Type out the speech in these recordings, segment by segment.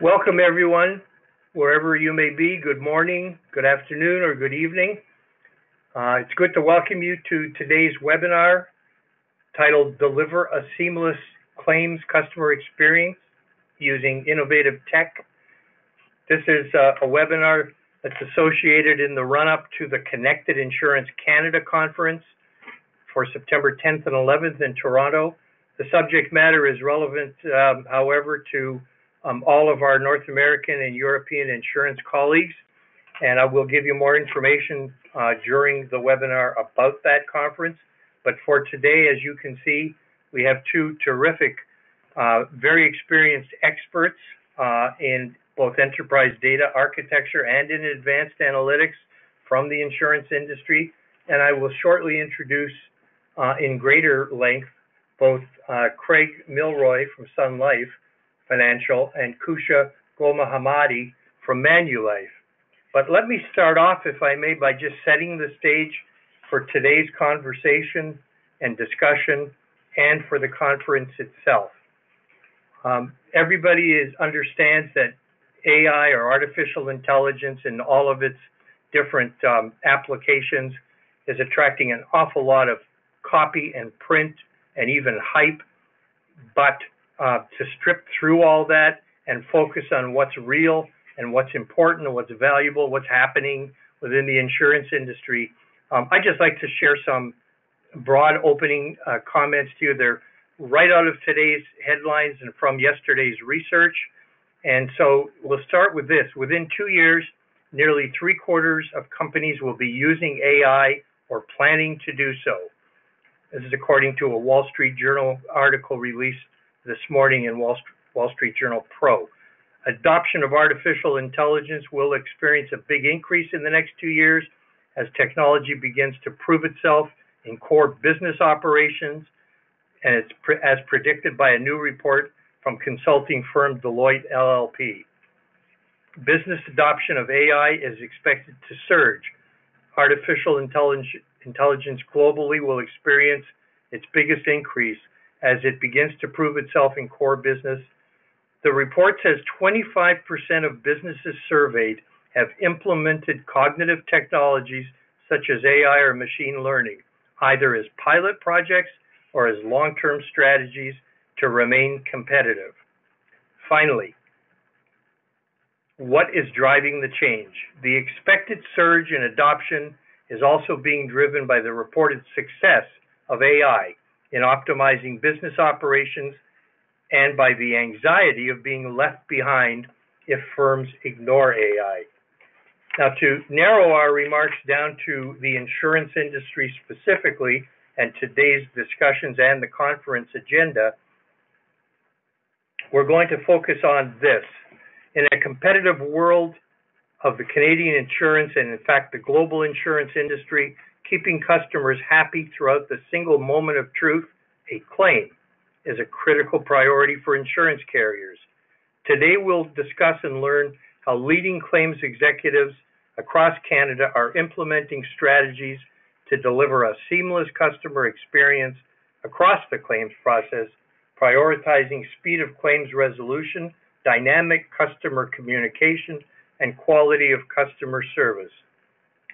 Welcome, everyone, wherever you may be. Good morning, good afternoon, or good evening. Uh, it's good to welcome you to today's webinar titled Deliver a Seamless Claims Customer Experience Using Innovative Tech. This is uh, a webinar that's associated in the run up to the Connected Insurance Canada conference for September 10th and 11th in Toronto. The subject matter is relevant, um, however, to um, all of our North American and European insurance colleagues, and I will give you more information uh, during the webinar about that conference. But for today, as you can see, we have two terrific, uh, very experienced experts uh, in both enterprise data architecture and in advanced analytics from the insurance industry. And I will shortly introduce uh, in greater length both uh, Craig Milroy from Sun Life Financial and Kusha Golmahamadi from Manulife. But let me start off, if I may, by just setting the stage for today's conversation and discussion and for the conference itself. Um, everybody is, understands that AI or artificial intelligence and all of its different um, applications is attracting an awful lot of copy and print and even hype. But uh, to strip through all that and focus on what's real and what's important and what's valuable, what's happening within the insurance industry, um, I'd just like to share some broad opening uh, comments to you. They're right out of today's headlines and from yesterday's research. And so we'll start with this. Within two years, nearly three quarters of companies will be using AI or planning to do so. This is according to a Wall Street Journal article released this morning in Wall, Wall Street Journal Pro. Adoption of artificial intelligence will experience a big increase in the next two years as technology begins to prove itself in core business operations, and it's pre- as predicted by a new report from consulting firm Deloitte LLP. Business adoption of AI is expected to surge. Artificial intelligence globally will experience its biggest increase as it begins to prove itself in core business. The report says 25% of businesses surveyed have implemented cognitive technologies such as AI or machine learning, either as pilot projects or as long term strategies to remain competitive. Finally, what is driving the change? The expected surge in adoption is also being driven by the reported success of AI in optimizing business operations and by the anxiety of being left behind if firms ignore AI. Now, to narrow our remarks down to the insurance industry specifically and today's discussions and the conference agenda, we're going to focus on this. In a competitive world of the Canadian insurance and, in fact, the global insurance industry, keeping customers happy throughout the single moment of truth, a claim, is a critical priority for insurance carriers. Today, we'll discuss and learn how leading claims executives across Canada are implementing strategies to deliver a seamless customer experience across the claims process, prioritizing speed of claims resolution, dynamic customer communication, and quality of customer service.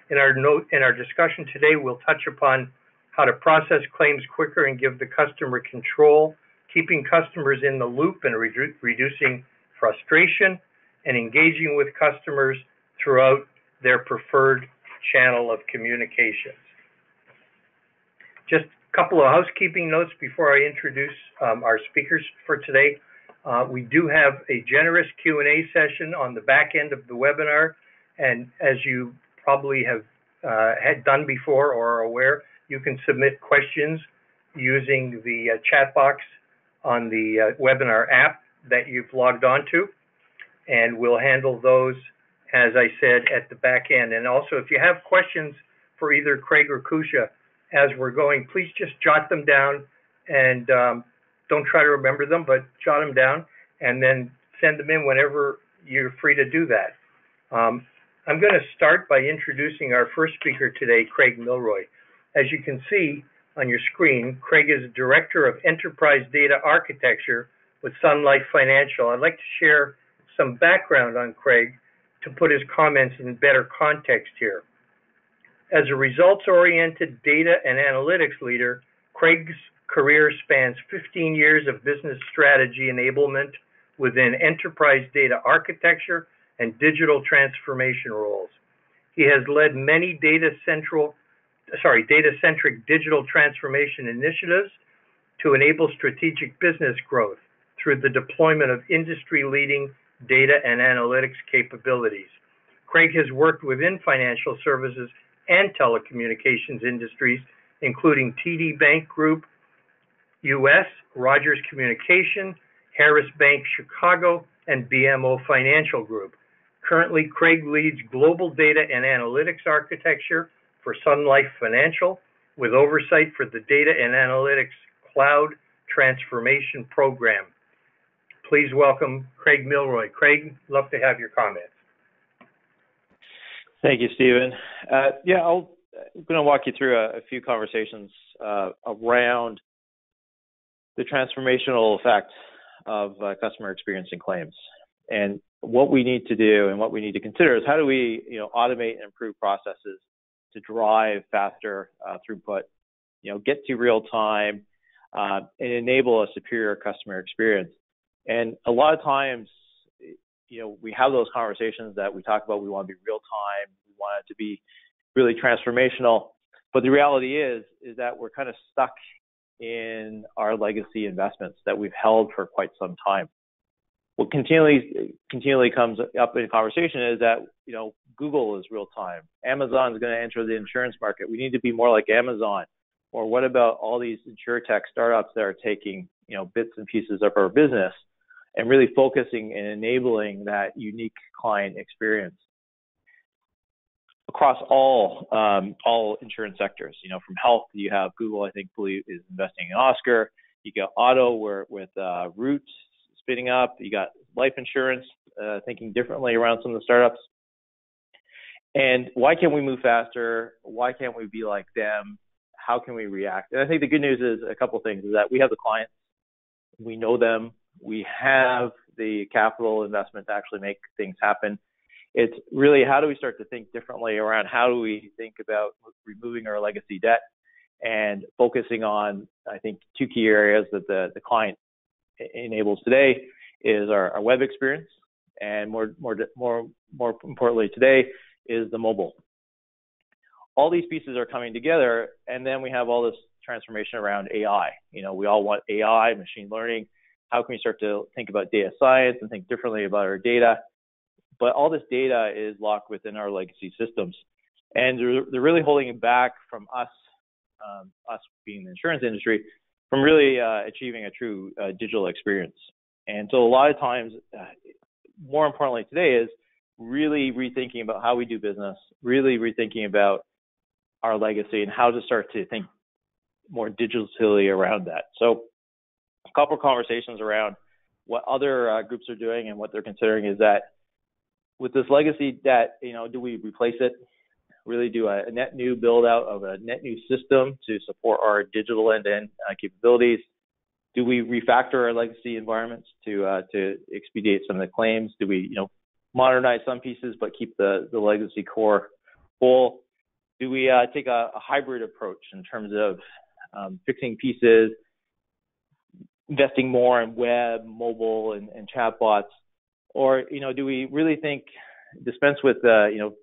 In our note in our discussion today, we'll touch upon how to process claims quicker and give the customer control, keeping customers in the loop and redu- reducing frustration, and engaging with customers throughout their preferred channel of communications. Just a couple of housekeeping notes before I introduce um, our speakers for today. Uh, we do have a generous Q&A session on the back end of the webinar, and as you probably have uh, had done before or are aware, you can submit questions using the uh, chat box on the uh, webinar app that you've logged onto, and we'll handle those, as I said, at the back end. And also, if you have questions for either Craig or Kusha as we're going, please just jot them down and um, don't try to remember them, but jot them down and then send them in whenever you're free to do that. Um, I'm going to start by introducing our first speaker today, Craig Milroy. As you can see on your screen, Craig is Director of Enterprise Data Architecture with Sun Life Financial. I'd like to share some background on Craig to put his comments in better context here. As a results-oriented data and analytics leader, Craig's career spans 15 years of business strategy enablement within enterprise data architecture and digital transformation roles. He has led many data central, sorry, data-centric digital transformation initiatives to enable strategic business growth through the deployment of industry-leading data and analytics capabilities. Craig has worked within financial services and telecommunications industries, including TD Bank Group US, Rogers Communication, Harris Bank Chicago, and BMO Financial Group. Currently, Craig leads global data and analytics architecture for Sun Life Financial, with oversight for the data and analytics cloud transformation program. Please welcome Craig Milroy. Craig, love to have your comments. Thank you, Stephen. Uh, yeah, I'll, I'm going to walk you through a, a few conversations uh, around the transformational effect of uh, customer experience and claims. And what we need to do and what we need to consider is how do we, you know, automate and improve processes to drive faster uh, throughput, you know, get to real time, uh, and enable a superior customer experience. And a lot of times, you know, we have those conversations that we talk about. We want to be real time. We want it to be really transformational. But the reality is, is that we're kind of stuck in our legacy investments that we've held for quite some time. What continually continually comes up in conversation is that you know Google is real time. Amazon is going to enter the insurance market. We need to be more like Amazon. Or what about all these tech startups that are taking you know bits and pieces of our business and really focusing and enabling that unique client experience? across all um, all insurance sectors. You know, from health, you have Google. I think believe is investing in Oscar. You got auto, where with uh, spinning up. You got life insurance, uh, thinking differently around some of the startups. And why can't we move faster? Why can't we be like them? How can we react? And I think the good news is a couple things: is that we have the clients, we know them, we have the capital investment to actually make things happen it's really how do we start to think differently around how do we think about removing our legacy debt and focusing on, I think, two key areas that the, the client enables today is our, our web experience, and more, more, more, more importantly today is the mobile. All these pieces are coming together, and then we have all this transformation around AI. You know, we all want AI, machine learning. How can we start to think about data science and think differently about our data? but all this data is locked within our legacy systems, and they're, they're really holding it back from us, um, us being the insurance industry, from really uh, achieving a true uh, digital experience. And so a lot of times, uh, more importantly today, is really rethinking about how we do business, really rethinking about our legacy and how to start to think more digitally around that. So a couple conversations around what other uh, groups are doing and what they're considering is that with this legacy debt, you know, do we replace it? Really do a, net new build out of a net new system to support our digital end-to-end uh, capabilities? Do we refactor our legacy environments to uh, to expedite some of the claims? Do we, you know, modernize some pieces but keep the the legacy core full? Do we uh, take a, a, hybrid approach in terms of um, fixing pieces, investing more in web, mobile, and, and chatbots, or you know do we really think dispense with uh, you know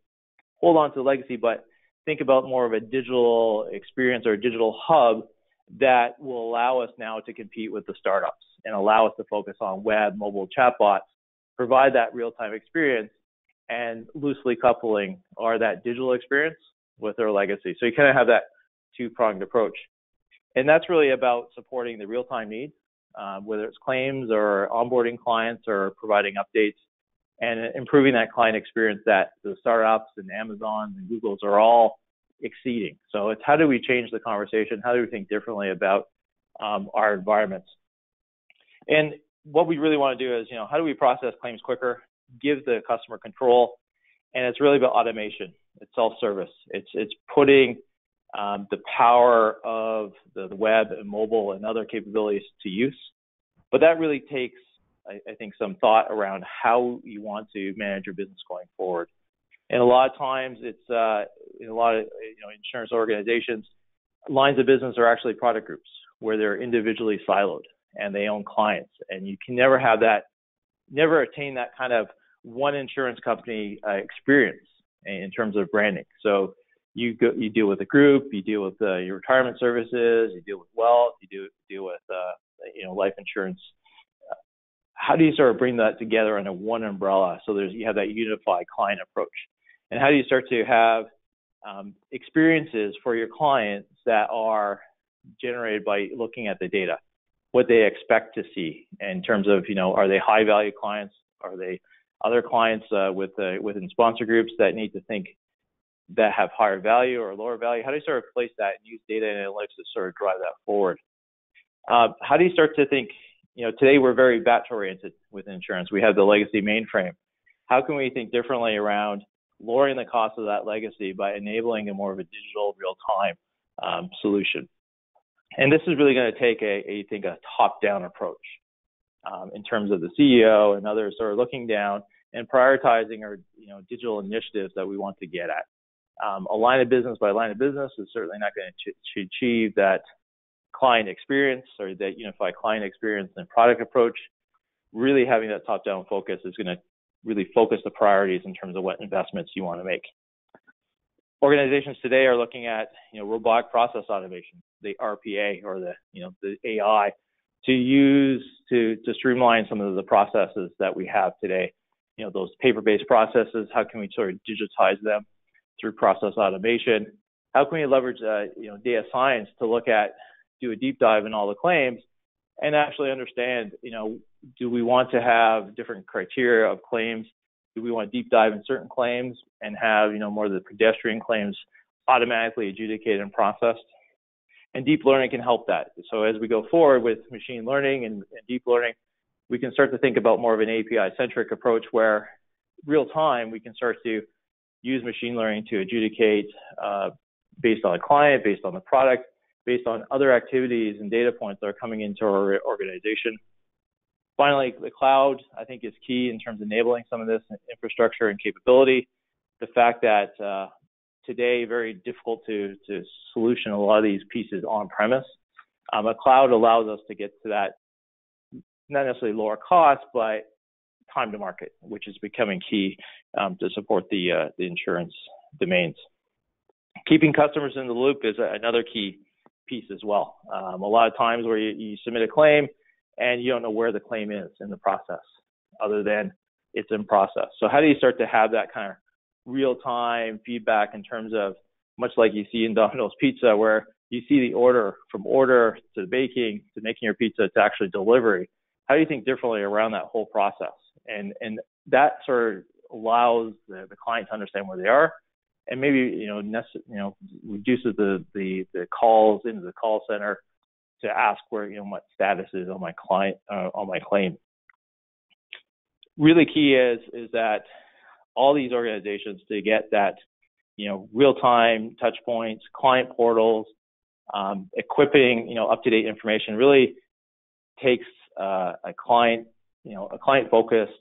hold on to the legacy but think about more of a digital experience or a digital hub that will allow us now to compete with the startups and allow us to focus on web mobile chatbots provide that real-time experience and loosely coupling our that digital experience with our legacy. So you kind of have that two-pronged approach. And that's really about supporting the real-time needs um, whether it's claims or onboarding clients or providing updates and improving that client experience that the startups and Amazons and Googles are all exceeding. So it's how do we change the conversation? How do we think differently about um, our environments? And what we really want to do is, you know, how do we process claims quicker, give the customer control, and it's really about automation. It's self-service. It's it's putting um, the power of the, the, web and mobile and other capabilities to use. But that really takes I, I think, some thought around how you want to manage your business going forward. And a lot of times, it's uh, in a lot of you know insurance organizations, lines of business are actually product groups where they're individually siloed and they own clients, and you can never have that, never attain that kind of one insurance company uh, experience in terms of branding. So you go, you deal with a group, you deal with uh, your retirement services, you deal with wealth, you do deal with uh, you know life insurance. How do you sort of bring that together under one umbrella so there's you have that unified client approach? And how do you start to have um, experiences for your clients that are generated by looking at the data, what they expect to see in terms of you know are they high value clients, are they other clients uh, with uh, within sponsor groups that need to think that have higher value or lower value? How do you sort of place that and use data analytics to sort of drive that forward? Uh, how do you start to think? You know, today we're very batch oriented with insurance. We have the legacy mainframe. How can we think differently around lowering the cost of that legacy by enabling a more of a digital real time um, solution? And this is really going to take a, I think, a top down approach um, in terms of the CEO and others sort of looking down and prioritizing our you know digital initiatives that we want to get at. Um, a line of business by line of business is certainly not going to ch- achieve that client experience or that unified client experience and product approach. Really having that top-down focus is going to really focus the priorities in terms of what investments you want to make. Organizations today are looking at you know robotic process automation, the RPA or the you know the AI, to use to to streamline some of the processes that we have today. You know those paper-based processes. How can we sort of digitize them? through process automation. How can we leverage uh, you know data science to look at do a deep dive in all the claims and actually understand you know do we want to have different criteria of claims? Do we want to deep dive in certain claims and have you know more of the pedestrian claims automatically adjudicated and processed? And deep learning can help that. So as we go forward with machine learning and, and deep learning, we can start to think about more of an API centric approach where real time we can start to use machine learning to adjudicate uh, based on the client, based on the product, based on other activities and data points that are coming into our organization. Finally, the cloud, I think, is key in terms of enabling some of this infrastructure and capability. The fact that uh, today very difficult to to solution a lot of these pieces on premise. Um, a cloud allows us to get to that not necessarily lower cost, but time to market, which is becoming key um, to support the uh, the insurance domains. Keeping customers in the loop is another key piece as well. Um, a lot of times where you, you submit a claim and you don't know where the claim is in the process, other than it's in process. So how do you start to have that kind of real time feedback in terms of much like you see in Domino's Pizza, where you see the order from order to baking to making your pizza to actually delivery. How do you think differently around that whole process? and and that sort of allows the, the client to understand where they are, and maybe you know nece- you know reduces the, the the calls into the call center to ask where you know what status is on my client uh, on my claim. Really key is is that all these organizations to get that you know real time touch points, client portals, um, equipping you know up to date information really takes uh, a client you know, a client-focused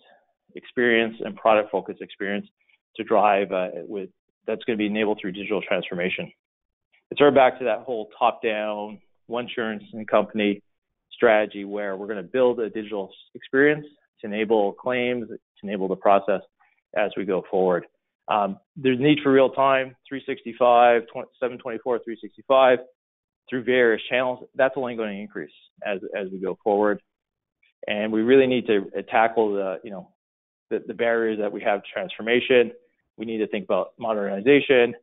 experience and product-focused experience to drive uh, with that's going to be enabled through digital transformation. It's sort of back to that whole top-down one insurance and company strategy where we're going to build a digital experience to enable claims, to enable the process as we go forward. Um, there's need for real time, 365, 724, 365 through various channels. That's only going to increase as as we go forward and we really need to tackle the you know the, the barriers that we have to transformation. We need to think about modernization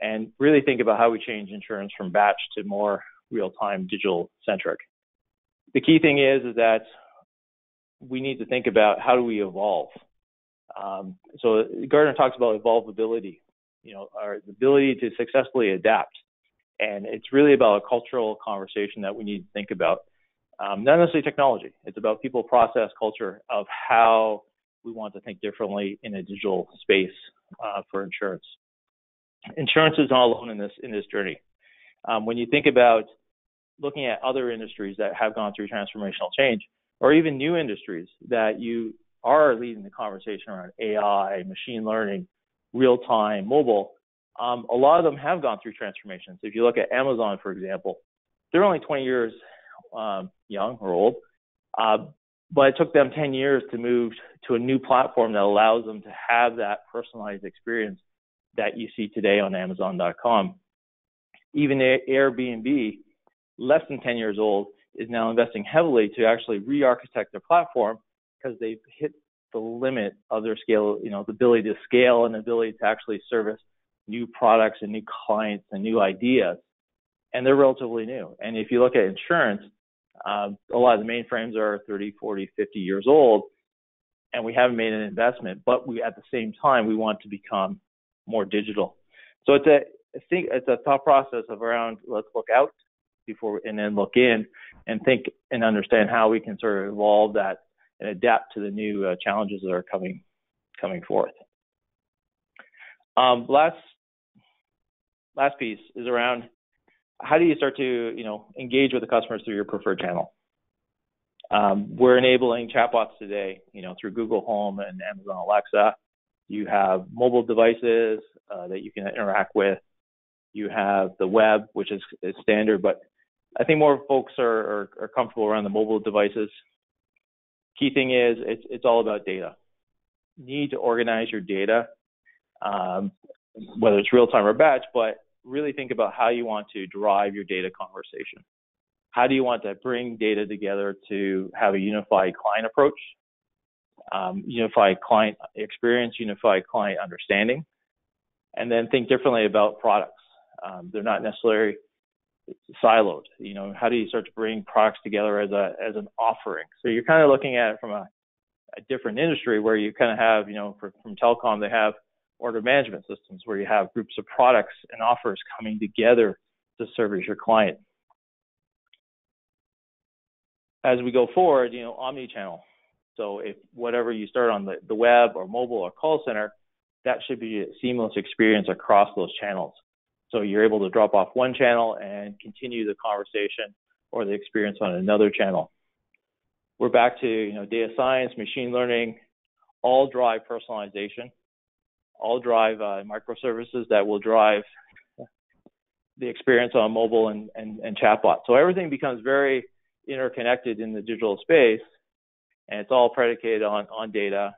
and really think about how we change insurance from batch to more real-time digital centric. The key thing is is that we need to think about how do we evolve. Um, so Gartner talks about evolvability, you know, our ability to successfully adapt, and it's really about a cultural conversation that we need to think about um, not necessarily technology. It's about people, process, culture of how we want to think differently in a digital space uh, for insurance. Insurance is not alone in this in this journey. Um, when you think about looking at other industries that have gone through transformational change, or even new industries that you are leading the conversation around AI, machine learning, real time, mobile, um, a lot of them have gone through transformations. If you look at Amazon, for example, they're only 20 years um, young or old, uh, but it took them 10 years to move to a new platform that allows them to have that personalized experience that you see today on Amazon.com. Even Airbnb, less than 10 years old, is now investing heavily to actually re-architect their platform because they've hit the limit of their scale, you know, the ability to scale and the ability to actually service new products and new clients and new ideas. And they're relatively new. And if you look at insurance, uh, a lot of the mainframes are 30, 40, 50 years old, and we haven't made an investment. But we, at the same time, we want to become more digital. So it's a, I think it's a thought process of around let's look out before and then look in and think and understand how we can sort of evolve that and adapt to the new uh, challenges that are coming coming forth. Um, last last piece is around how do you start to you know engage with the customers through your preferred channel. Um, we're enabling chatbots today, you know, through Google Home and Amazon Alexa. You have mobile devices uh, that you can interact with. You have the web, which is, is standard, but I think more folks are, are, are comfortable around the mobile devices. Key thing is it's it's all about data. You need to organize your data, um, whether it's real time or batch, but really think about how you want to drive your data conversation. How do you want to bring data together to have a unified client approach, um, unified client experience, unified client understanding, and then think differently about products. Um, they're not necessarily siloed. You know, how do you start to bring products together as a as an offering? So you're kind of looking at it from a, a different industry where you kind of have, you know, for, from telecom they have order management systems where you have groups of products and offers coming together to service your client. As we go forward, you know, omni-channel. So if whatever you start on the, the web or mobile or call center, that should be a seamless experience across those channels. So you're able to drop off one channel and continue the conversation or the experience on another channel. We're back to you know data science, machine learning, all drive personalization, all drive uh, microservices that will drive the experience on mobile and, and, and chatbot. So everything becomes very interconnected in the digital space, and it's all predicated on on data,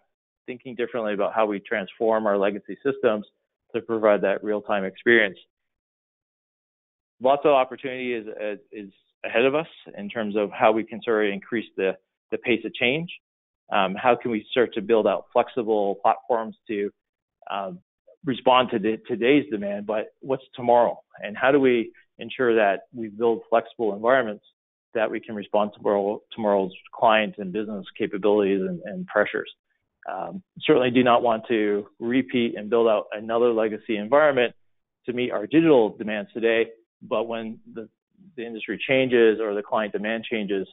thinking differently about how we transform our legacy systems to provide that real-time experience lots of opportunity is is ahead of us in terms of how we can sort of increase the the pace of change. Um, how can we start to build out flexible platforms to um, respond to the, today's demand, but what's tomorrow? And how do we ensure that we build flexible environments that we can respond to tomorrow, tomorrow's client and business capabilities and, and pressures? Um, certainly do not want to repeat and build out another legacy environment to meet our digital demands today but when the, the industry changes or the client demand changes,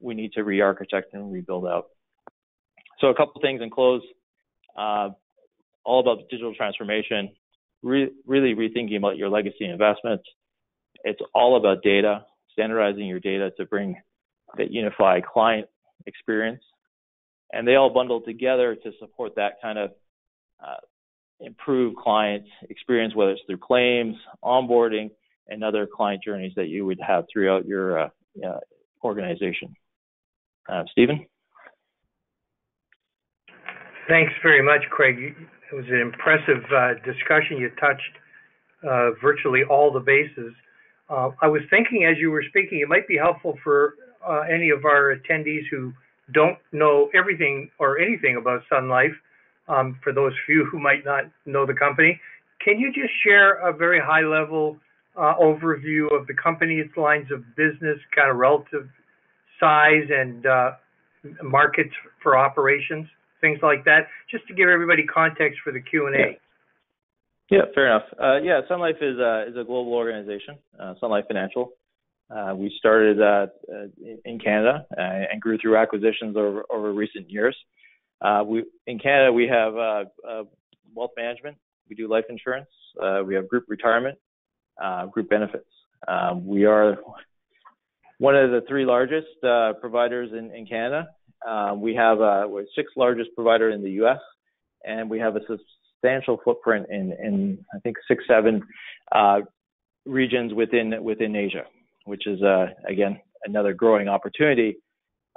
we need to re-architect and rebuild out. So a couple things in close, uh, all about digital transformation, re- really rethinking about your legacy investments. It's all about data, standardizing your data to bring that unified client experience. And they all bundle together to support that kind of uh, improved client experience, whether it's through claims, onboarding, and other client journeys that you would have throughout your uh, uh, organization. Uh, Stephen? Thanks very much, Craig. It was an impressive uh, discussion. You touched uh, virtually all the bases. Uh, I was thinking as you were speaking, it might be helpful for any of our attendees who don't know everything or anything about Sun Life, um, for those few who might not know the company. Can you just share a very high level uh, overview of the company, its lines of business, kind of relative size and uh, markets for operations, things like that, just to give everybody context for the Q&A. Yeah. Fair enough. Uh, yeah, Sun Life is a is a global organization, uh, Sun Life Financial. Uh, we started uh, uh in Canada uh, and grew through acquisitions over over recent years. Uh, we in Canada we have wealth management, we do life insurance, we have group retirement, uh, group benefits. Um, we are one of the three largest uh, providers in, in Canada, Uh, we have uh, we're sixth largest provider in the U.S. and we have a substantial footprint in, in I think six seven uh, regions within within Asia, which is uh, again another growing opportunity.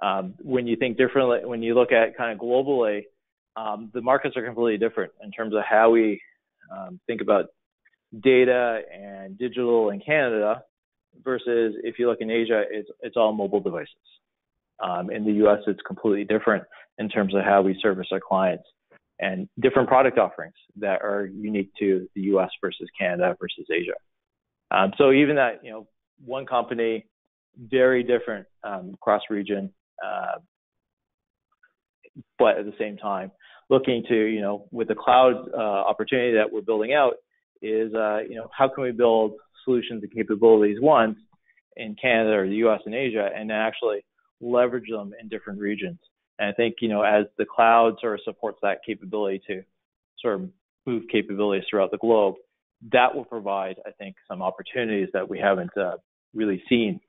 Um, when you think differently, when you look at kind of globally, um, the markets are completely different in terms of how we um, think about data and digital in Canada versus if you look in Asia, it's it's all mobile devices. Um, in the U.S., it's completely different in terms of how we service our clients and different product offerings that are unique to the U.S. versus Canada versus Asia. Um, so even that, you know, one company, very different um, cross region, uh, but at the same time, looking to, you know, with the cloud uh, opportunity that we're building out, is, uh, you know, how can we build solutions and capabilities once in Canada or the U.S. and Asia, and then actually leverage them in different regions. And I think, you know, as the cloud sort of supports that capability to sort of move capabilities throughout the globe, that will provide, I think, some opportunities that we haven't uh, really seen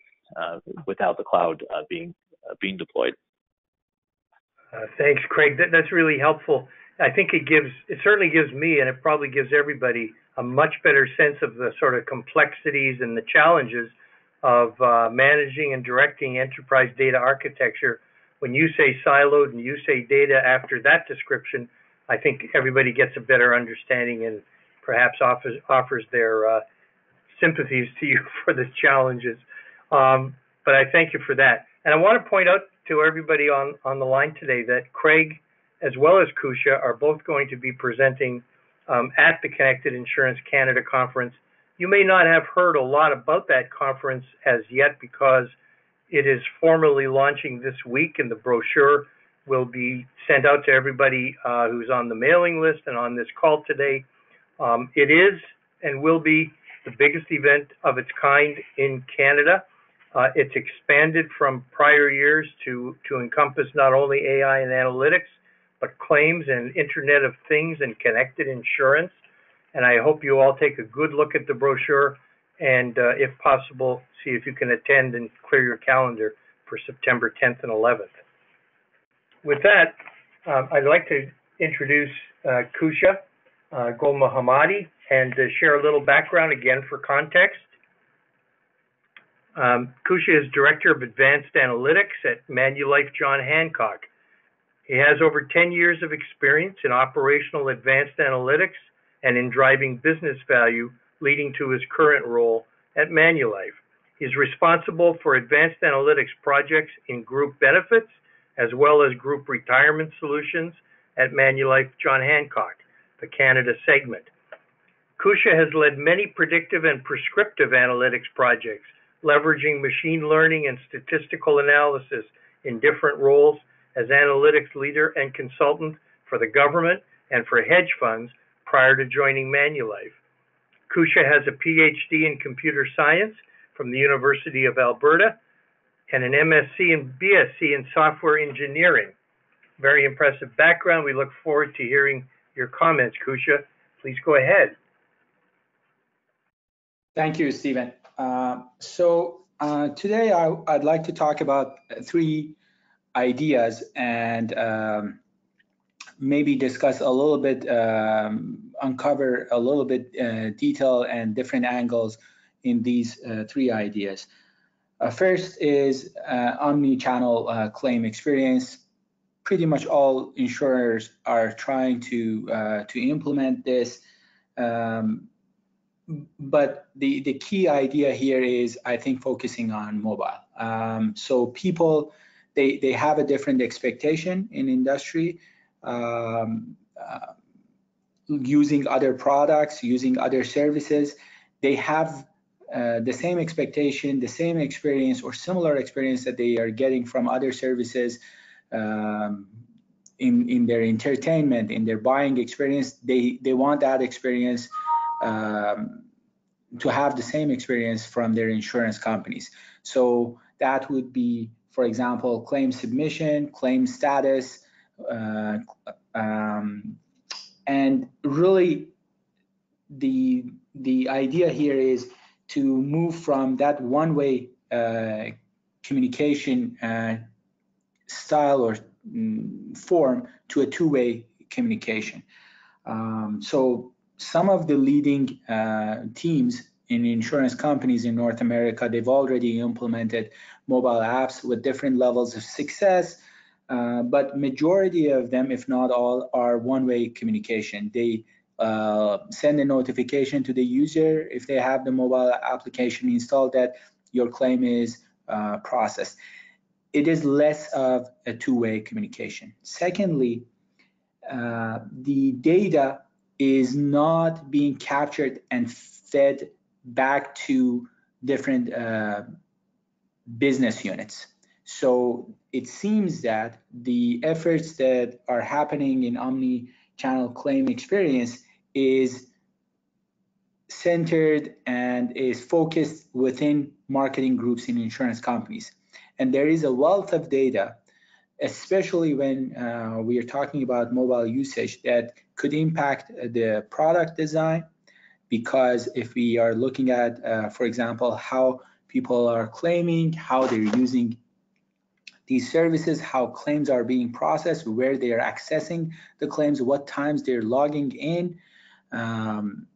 uh, without the cloud uh, being uh, being deployed. Uh, thanks, Craig. That, that's really helpful. I think it gives it certainly gives me, and it probably gives everybody a much better sense of the sort of complexities and the challenges of uh, managing and directing enterprise data architecture. When you say siloed and you say data after that description, I think everybody gets a better understanding and perhaps offers offers their uh, sympathies to you for the challenges. Um, but I thank you for that. And I want to point out to everybody on, on the line today that Craig, as well as Kusha, are both going to be presenting um, at the Connected Insurance Canada conference. You may not have heard a lot about that conference as yet because it is formally launching this week, and the brochure will be sent out to everybody uh, who's on the mailing list and on this call today. Um, it is and will be the biggest event of its kind in Canada. Uh, it's expanded from prior years to, to encompass not only AI and analytics, but claims and Internet of Things and connected insurance. And I hope you all take a good look at the brochure and, uh, if possible, see if you can attend and clear your calendar for September 10th and 11th. With that, um, I'd like to introduce uh, Kusha uh, and uh, share a little background again for context. Um, Kusha is Director of Advanced Analytics at Manulife John Hancock. He has over 10 years of experience in operational advanced analytics and in driving business value, leading to his current role at Manulife. He's responsible for advanced analytics projects in group benefits as well as group retirement solutions at Manulife John Hancock, the Canada segment. Kusha has led many predictive and prescriptive analytics projects, leveraging machine learning and statistical analysis in different roles as analytics leader and consultant for the government and for hedge funds prior to joining Manulife. Kusha has a PhD in computer science from the University of Alberta and an MSc and BSc in software engineering. Very impressive background. We look forward to hearing your comments, Kusha. Please go ahead. Thank you, Stephen. Uh, so uh, today I, would like to talk about three ideas and um, maybe discuss a little bit, um, uncover a little bit uh, detail and different angles in these uh, three ideas. Uh, first is uh, omni-channel uh, claim experience. Pretty much all insurers are trying to uh, to implement this. Um, but the, the key idea here is, I think, focusing on mobile. Um, so people they they have a different expectation in industry um, uh, using other products using other services they have uh, the same expectation the same experience or similar experience that they are getting from other services um, in in their entertainment in their buying experience. They they want that experience um, to have the same experience from their insurance companies. So that would be for example, claim submission, claim status, uh, um, and really the the idea here is to move from that one-way uh, communication uh, style or mm, form to a two-way communication. Um, so some of the leading uh, teams in insurance companies in North America, they've already implemented mobile apps with different levels of success. Uh, but majority of them, if not all, are one-way communication. They uh, send a notification to the user if they have the mobile application installed that your claim is uh, processed. It is less of a two-way communication. Secondly, uh, the data is not being captured and fed back to different uh, business units. So it seems that the efforts that are happening in omni-channel claim experience is centered and is focused within marketing groups in insurance companies. And there is a wealth of data, especially when uh, we are talking about mobile usage that could impact the product design. Because if we are looking at, uh, for example, how people are claiming, how they're using these services, how claims are being processed, where they are accessing the claims, what times they're logging in. Um,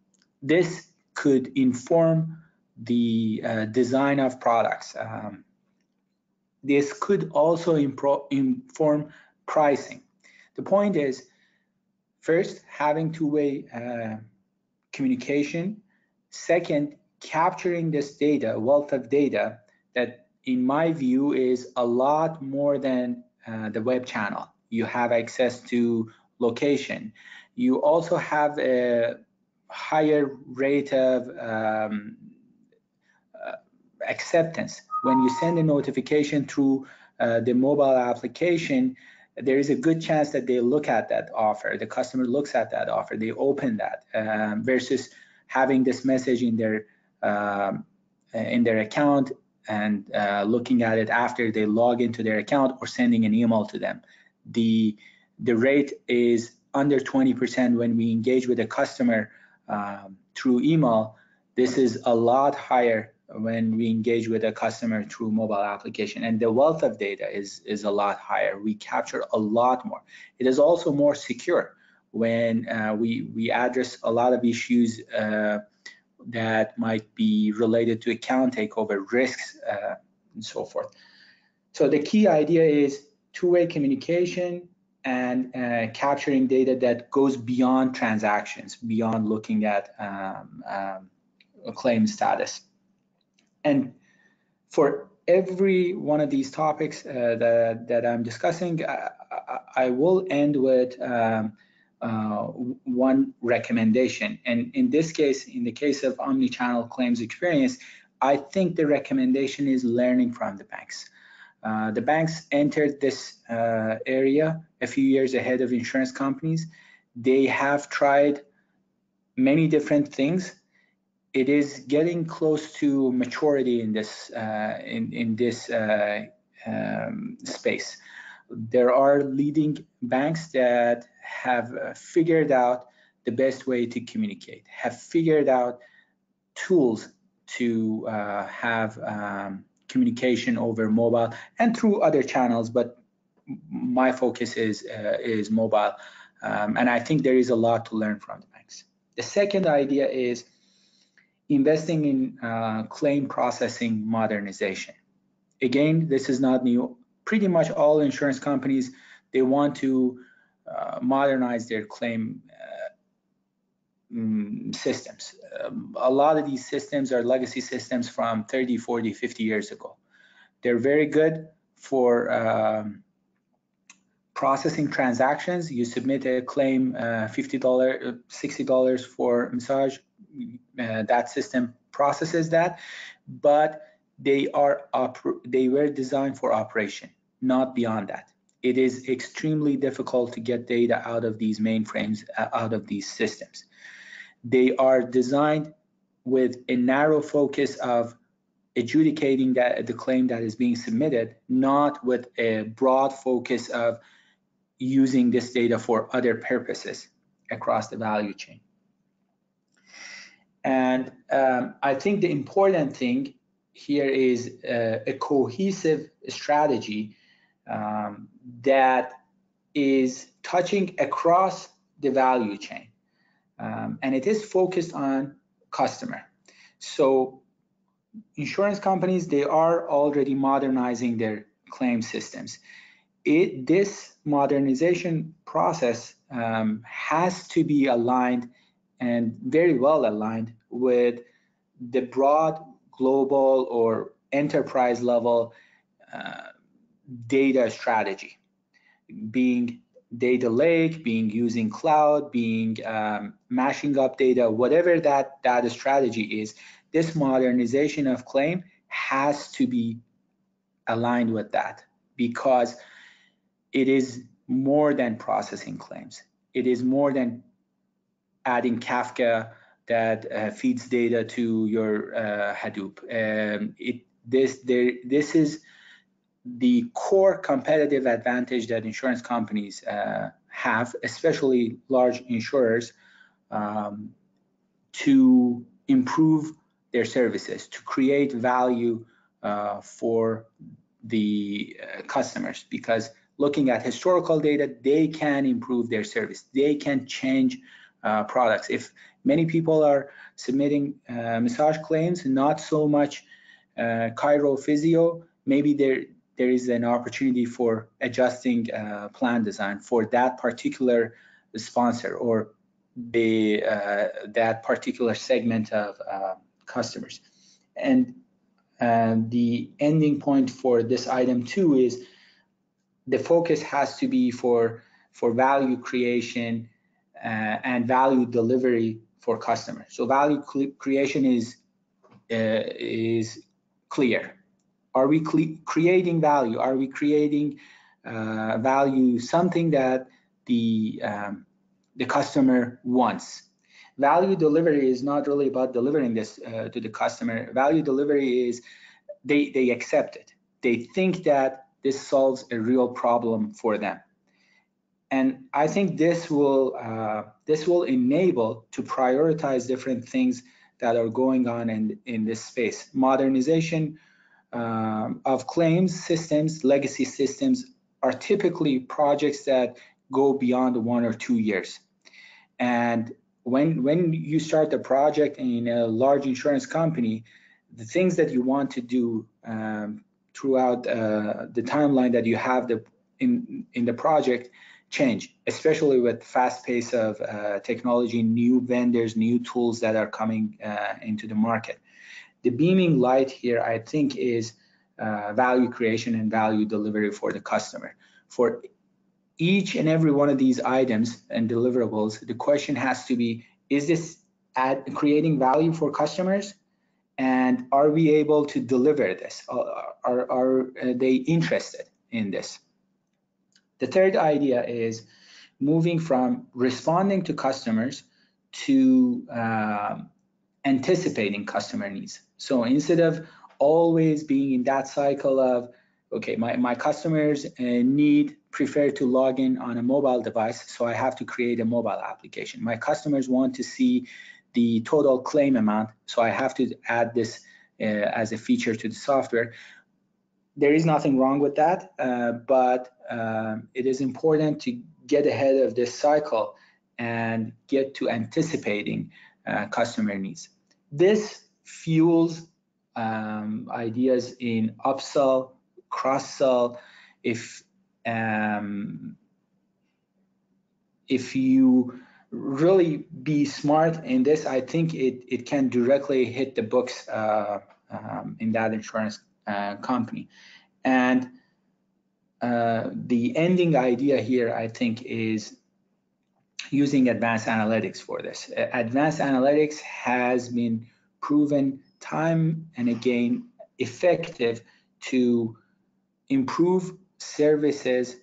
this could inform the uh, design of products. Um, this could also improve inform pricing. The point is, first, having two-way uh, communication. Second, capturing this data, wealth of data that in my view is a lot more than uh, the web channel. You have access to location. You also have a higher rate of um, uh, acceptance. When you send a notification through uh, the mobile application, there is a good chance that they look at that offer. The customer looks at that offer, they open that um, versus having this message in their um, in their account and uh, looking at it after they log into their account or sending an email to them. The the rate is under 20% when we engage with a customer um, through email. This is a lot higher when we engage with a customer through mobile application and the wealth of data is is a lot higher we capture a lot more it is also more secure when uh, we we address a lot of issues uh, that might be related to account takeover risks uh, and so forth. So the key idea is two-way communication and uh, capturing data that goes beyond transactions beyond looking at um, um, claim status. And for every one of these topics uh, that, that I'm discussing, I, I will end with um, uh, one recommendation. And in this case, in the case of omni-channel claims experience, I think the recommendation is learning from the banks. Uh, the banks entered this uh, area a few years ahead of insurance companies. They have tried many different things it is getting close to maturity in this uh, in in this uh, um, space. There are leading banks that have uh, figured out the best way to communicate, have figured out tools to uh, have um, communication over mobile and through other channels. But my focus is uh, is mobile, um, and I think there is a lot to learn from the banks. The second idea is investing in uh, claim processing modernization. Again, this is not new. Pretty much all insurance companies, they want to modernize their claim uh, mm, systems. Um, a lot of these systems are legacy systems from 30, 40, 50 years ago. They're very good for um, processing transactions. You submit a claim, uh, $50, $60 for massage, uh, that system processes that, but they are they were designed for operation, not beyond that. It is extremely difficult to get data out of these mainframes, uh, out of these systems. They are designed with a narrow focus of adjudicating that the claim that is being submitted, not with a broad focus of using this data for other purposes across the value chain. And um, I think the important thing here is uh, a cohesive strategy um, that is touching across the value chain. Um, and it is focused on customer. So insurance companies, they are already modernizing their claim systems. It, this modernization process um, has to be aligned and very well aligned with the broad global or enterprise level uh, data strategy being data lake being using cloud being um, mashing up data whatever that data strategy is this modernization of claim has to be aligned with that because it is more than processing claims it is more than adding kafka that uh, feeds data to your uh, Hadoop. Um, it, this, there, this is the core competitive advantage that insurance companies uh, have, especially large insurers, um, to improve their services, to create value uh, for the uh, customers. Because looking at historical data, they can improve their service. They can change uh, products. If many people are submitting uh, massage claims, not so much uh, maybe there there is an opportunity for adjusting uh, plan design for that particular sponsor or the uh, that particular segment of uh, customers. And the ending point for this item two is the focus has to be for for value creation uh, and value delivery for customers. So value creation is uh, is clear. Are we creating value? Are we creating uh, value something that the um, the customer wants? Value delivery is not really about delivering this uh, to the customer. Value delivery is they they accept it. They think that this solves a real problem for them and I think this will uh, this will enable to prioritize different things that are going on in in this space. Modernization um, of claims systems, legacy systems, are typically projects that go beyond one or two years. And when when you start the project in a large insurance company, the things that you want to do um, throughout uh, the timeline that you have the in in the project change, especially with fast pace of uh, technology, new vendors, new tools that are coming uh, into the market. The beaming light here, I think, is uh, value creation and value delivery for the customer. For each and every one of these items and deliverables, the question has to be, is this creating value for customers? And are we able to deliver this? Are, are, are they interested in this? The third idea is moving from responding to customers to uh, anticipating customer needs. So instead of always being in that cycle of, okay, my, my customers uh, need, prefer to log in on a mobile device, so I have to create a mobile application. My customers want to see the total claim amount, so I have to add this uh, as a feature to the software there is nothing wrong with that, uh, but um, it is important to get ahead of this cycle and get to anticipating uh, customer needs. This fuels um, ideas in upsell, cross-sell. If um, if you really be smart in this, I think it it can directly hit the books uh, um, in that insurance uh, company. And uh, the ending idea here, I think, is using advanced analytics for this. Advanced analytics has been proven time and again effective to improve services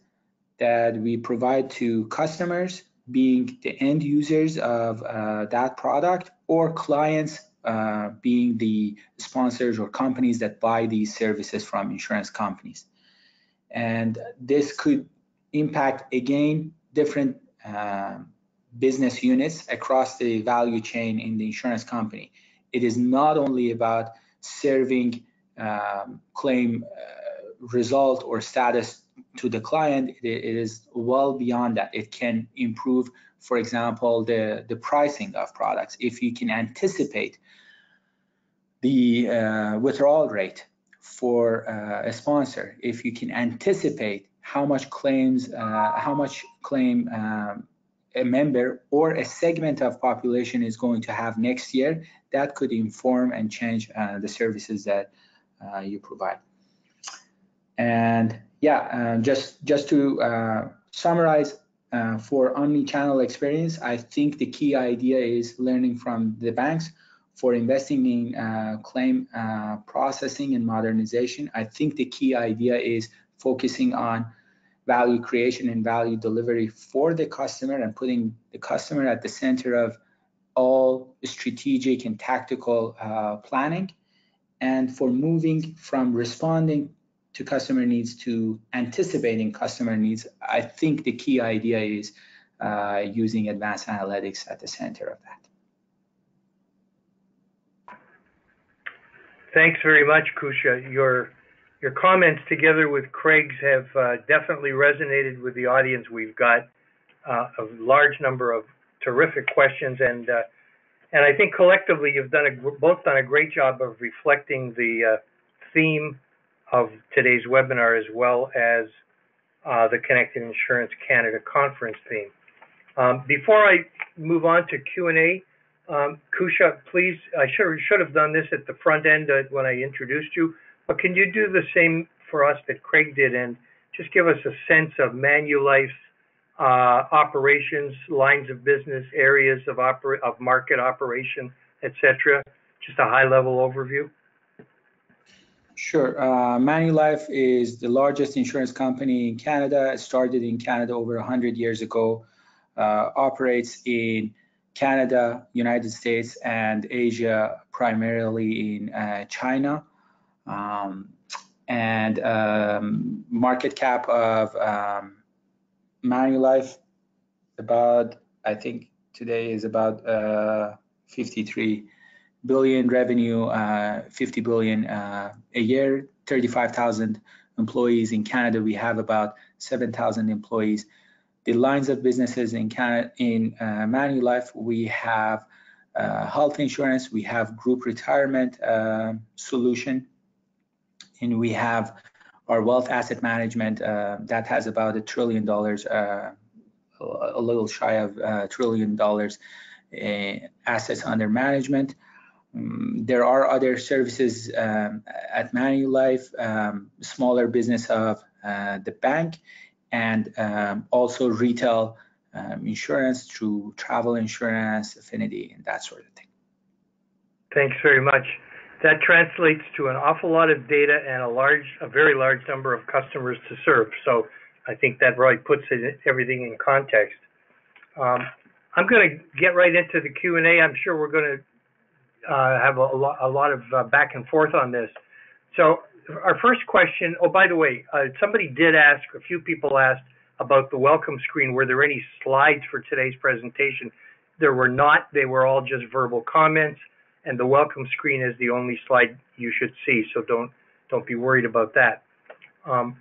that we provide to customers, being the end users of uh, that product or clients uh, being the sponsors or companies that buy these services from insurance companies. And this could impact, again, different uh, business units across the value chain in the insurance company. It is not only about serving um, claim uh, result or status to the client, it, it is well beyond that. It can improve, for example, the, the pricing of products. If you can anticipate the uh, withdrawal rate for uh, a sponsor, if you can anticipate how much claims, uh, how much claim um, a member or a segment of population is going to have next year, that could inform and change uh, the services that uh, you provide. And yeah, uh, just just to uh, summarize, uh, for omni-channel experience, I think the key idea is learning from the banks. For investing in uh, claim processing and modernization, I think the key idea is focusing on value creation and value delivery for the customer and putting the customer at the center of all strategic and tactical uh, planning. And for moving from responding to customer needs to anticipating customer needs, I think the key idea is uh, using advanced analytics at the center of that. Thanks very much, Kusha. Your your comments together with Craig's have uh, definitely resonated with the audience. We've got uh, a large number of terrific questions, and uh, and I think collectively you've done a, both done a great job of reflecting the uh, theme of today's webinar, as well as uh, the Connected Insurance Canada conference theme. Um, before I move on to Q and A, um, Kusha, please, I should should have done this at the front end uh, when I introduced you but can you do the same for us that Craig did and just give us a sense of Manulife's uh, operations, lines of business, areas of oper- of market operation, etc. Just a high level overview. Sure. Uh, Manulife is the largest insurance company in Canada. It started in Canada over 100 years ago. Uh, operates in Canada, United States, and Asia, primarily in uh, China um, and um, market cap of um, Manulife about I think today is about uh, 53 billion revenue, uh, 50 billion uh, a year, 35,000 employees in Canada. We have about 7,000 employees. The lines of businesses in Canada, in uh, Manulife, we have uh, health insurance, we have group retirement uh, solution, and we have our wealth asset management uh, that has about a trillion dollars, uh, a little shy of a uh, trillion dollars uh, assets under management. Um, there are other services um, at Manulife, um, smaller business of uh, the bank, and um, also retail um, insurance through travel insurance, affinity, and that sort of thing. Thanks very much that translates to an awful lot of data and a large, a very large number of customers to serve. So I think that really puts it, everything in context. Um, I'm going to get right into the Q and A. I'm sure we're going to uh, have a, lot, a lot of uh, back and forth on this. So our first question. Oh, by the way, uh, somebody did ask. A few people asked about the welcome screen. Were there any slides for today's presentation? There were not. They were all just verbal comments and the welcome screen is the only slide you should see, so don't don't be worried about that. Um,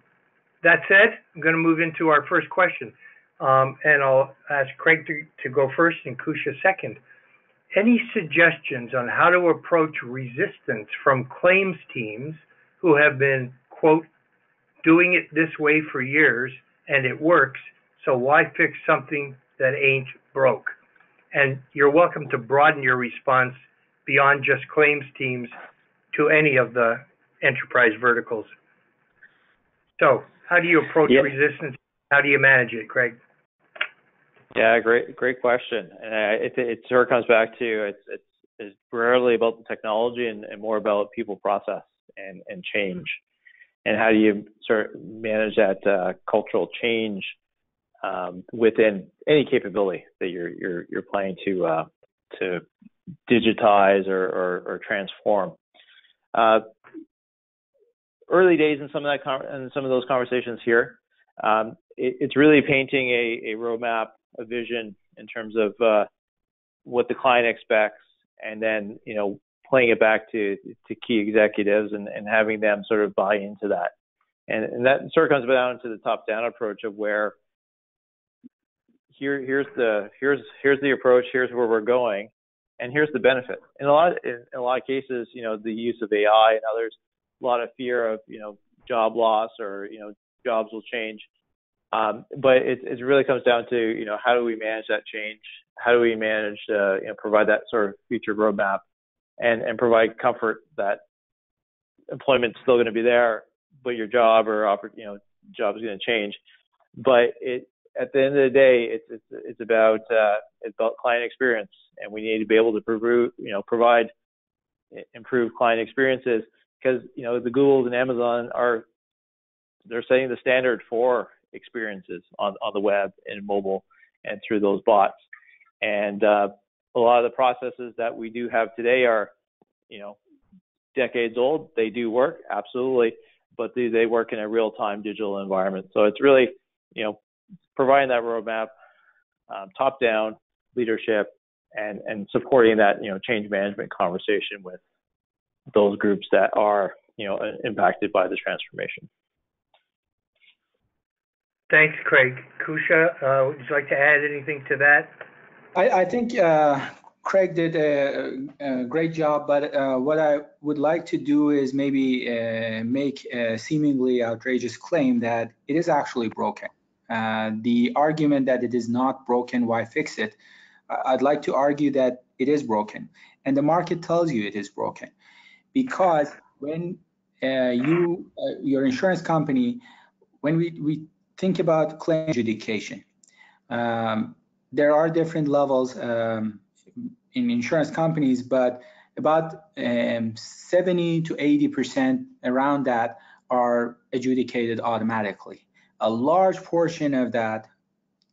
that said, I'm going to move into our first question, um, and I'll ask Craig to, to go first and Kusha second. Any suggestions on how to approach resistance from claims teams who have been, quote, doing it this way for years and it works, so why fix something that ain't broke? And you're welcome to broaden your response beyond just claims teams to any of the enterprise verticals. So, how do you approach yeah. resistance? How do you manage it, Craig? Yeah, great, great question. And it, it sort of comes back to it's, it's, it's rarely about the technology and, and more about people, process, and, and change. And how do you sort of manage that uh, cultural change um, within any capability that you're you're you're planning to uh, to digitize or, or, or transform. Uh, early days in some of that con- in some of those conversations here, um, it, it's really painting a, a roadmap, a vision in terms of uh, what the client expects, and then you know playing it back to to key executives and, and having them sort of buy into that. And, and that sort of comes down to the top-down approach of where here here's the here's here's the approach, here's where we're going, and here's the benefit. In a lot in a lot of cases, you know, the use of AI and others, a lot of fear of you know job loss or you know jobs will change. Um, but it, it really comes down to you know how do we manage that change? How do we manage uh, you know provide that sort of future roadmap, and and provide comfort that employment's still going to be there, but your job or you know job is going to change. But it at the end of the day, it's it's it's about uh, it's about client experience, and we need to be able to you know provide improved client experiences because you know the Googles and Amazon are they're setting the standard for experiences on on the web and mobile and through those bots, and uh, a lot of the processes that we do have today are you know decades old. They do work absolutely, but they they work in a real time digital environment. So it's really you know providing that roadmap, um, top down leadership, and and supporting that you know change management conversation with those groups that are you know impacted by the transformation. Thanks, Craig. Kusha, uh, would you like to add anything to that? I, I think uh, Craig did a, a, great job, but uh, what I would like to do is maybe uh, make a seemingly outrageous claim that it is actually broken. Uh, the argument that it is not broken, why fix it? I'd like to argue that it is broken, and the market tells you it is broken, because when uh, you, uh, your insurance company, when we, we think about claim adjudication, um, there are different levels um, in insurance companies, but about um, 70 to 80 percent around that are adjudicated automatically a large portion of that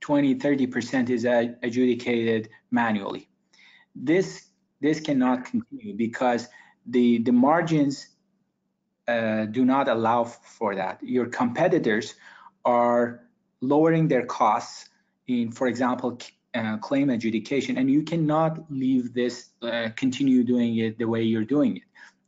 20 30% is adjudicated manually. This this cannot continue because the the margins uh, do not allow for that. Your competitors are lowering their costs in for example uh, claim adjudication and you cannot leave this uh, continue doing it the way you're doing it.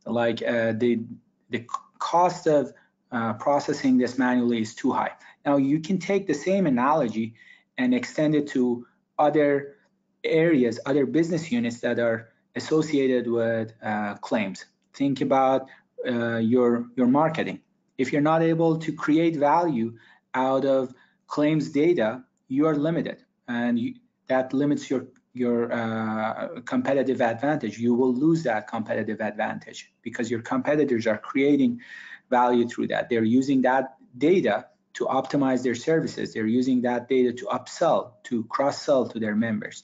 Like uh, the the cost of uh, processing this manually is too high. Now you can take the same analogy and extend it to other areas, other business units that are associated with uh, claims. Think about uh, your your marketing. If you're not able to create value out of claims data, you are limited, and you, that limits your your uh, competitive advantage. You will lose that competitive advantage because your competitors are creating value through that. They're using that data to optimize their services. They're using that data to upsell, to cross-sell to their members.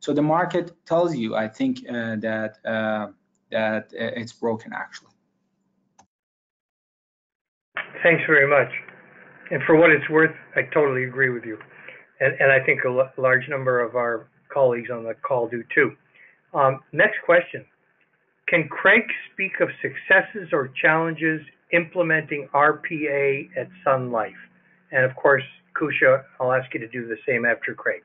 So the market tells you, I think, uh, that uh, that uh, it's broken actually. Thanks very much. And for what it's worth, I totally agree with you. And, and I think a large number of our colleagues on the call do too. Um, next question. Can Craig speak of successes or challenges implementing RPA at Sun Life? And of course, Kusha, I'll ask you to do the same after Craig.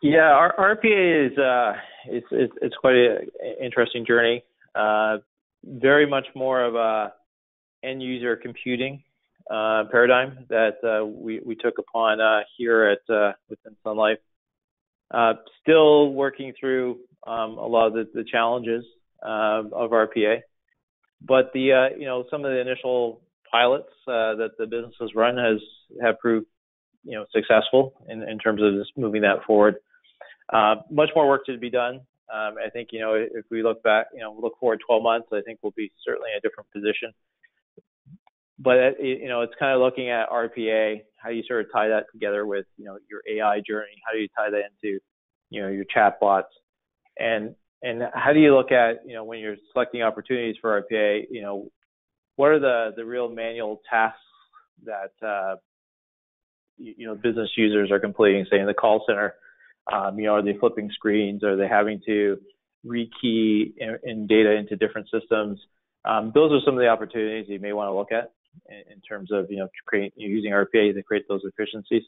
Yeah, our RPA is uh, it's, it's, it's quite an interesting journey. Uh, very much more of a end user computing uh, paradigm that uh, we we took upon uh, here at uh, within Sun Life. still working through um, a lot of the, the challenges uh, of RPA. But the uh, you know some of the initial pilots uh, that the business has run has have proved you know successful in, in terms of just moving that forward. Uh, much more work to be done. Um, I think you know if we look back, you know, look forward 12 months, I think we'll be certainly in a different position. But uh, you know, it's kind of looking at RPA, how you sort of tie that together with you know your AI journey, how do you tie that into you know your chatbots, and and how do you look at, you know, when you're selecting opportunities for RPA, you know, what are the the real manual tasks that uh, you, you know business users are completing, say in the call center? Um, you know, are they flipping screens? Are they having to rekey in, in data into different systems? Um, those are some of the opportunities you may want to look at in, in terms of you know create, using RPA to create those efficiencies.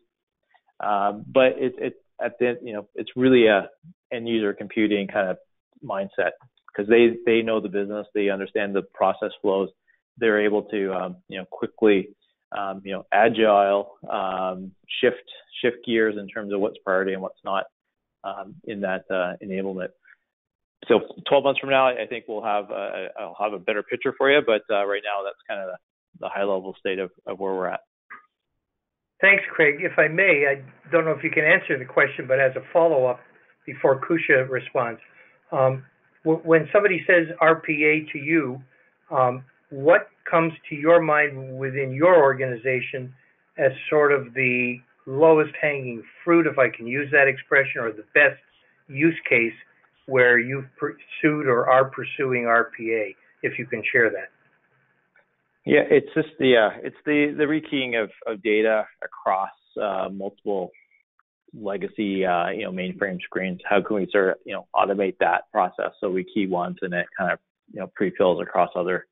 Um, but it, it at the you know it's really a end user computing kind of mindset because they they know the business, they understand the process flows, they're able to um, you know quickly um, you know agile um, shift shift gears in terms of what's priority and what's not um, in that uh, enablement. So 12 months from now, I think we'll have a, I'll have a better picture for you, but uh, right now that's kind of the, the high level state of, of where we're at. Thanks, Craig. If I may, I don't know if you can answer the question, but as a follow up before Kusha responds, um, when somebody says RPA to you, um, what comes to your mind within your organization as sort of the lowest hanging fruit, if I can use that expression, or the best use case where you've pursued or are pursuing RPA, if you can share that? Yeah, it's just the uh, it's the the rekeying of, of data across uh, multiple legacy uh, you know mainframe screens. How can we sort of you know automate that process so we key once and it kind of you know pre-fills across other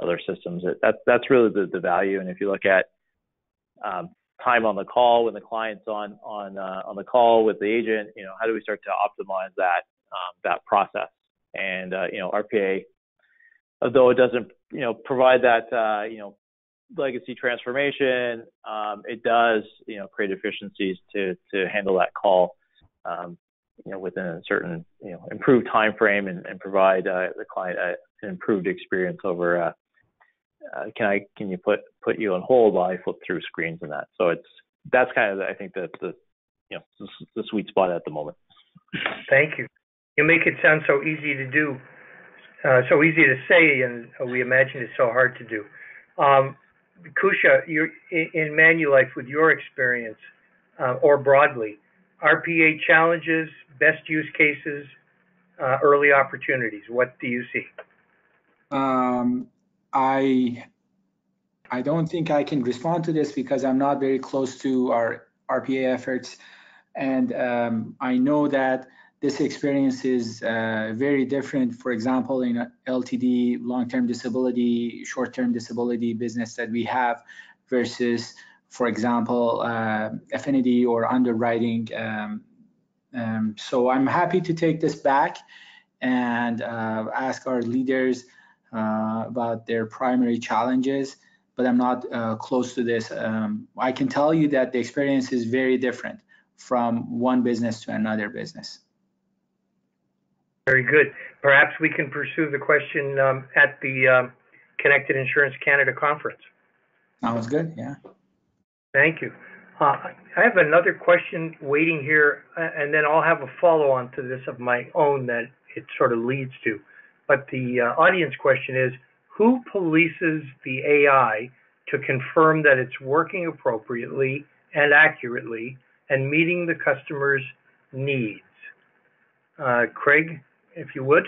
other systems. It, that, that's really the, the value. And if you look at um, time on the call when the client's on on uh, on the call with the agent, you know, how do we start to optimize that um, that process? And uh, you know, RPA, although it doesn't you know provide that uh, you know legacy transformation, um, it does you know create efficiencies to to handle that call. Um, you know, within a certain, you know, improved time frame and, and provide uh, the client a, an improved experience over uh, uh, can I can you put put you on hold while I flip through screens and that. So it's that's kind of the, I think the the you know the, the sweet spot at the moment. Thank you. You make it sound so easy to do, uh, so easy to say, and we imagine it's so hard to do. Um, Kusha, you're in Manulife with your experience, uh, or broadly, RPA challenges, best use cases, uh, early opportunities. What do you see? Um, I I don't think I can respond to this because I'm not very close to our RPA efforts, and um, I know that this experience is uh, very different. For example, in LTD, long-term disability, short-term disability business that we have, versus, for example, uh, affinity or underwriting. Um, um, so I'm happy to take this back and uh, ask our leaders uh, about their primary challenges, but I'm not uh, close to this. Um, I can tell you that the experience is very different from one business to another business. Very good. Perhaps we can pursue the question um, at the um, Connected Insurance Canada conference. Sounds good, yeah. Thank you. Uh, I have another question waiting here, and then I'll have a follow on to this of my own that it sort of leads to. But the uh, audience question is, who polices the AI to confirm that it's working appropriately and accurately and meeting the customer's needs? Uh, Craig, if you would.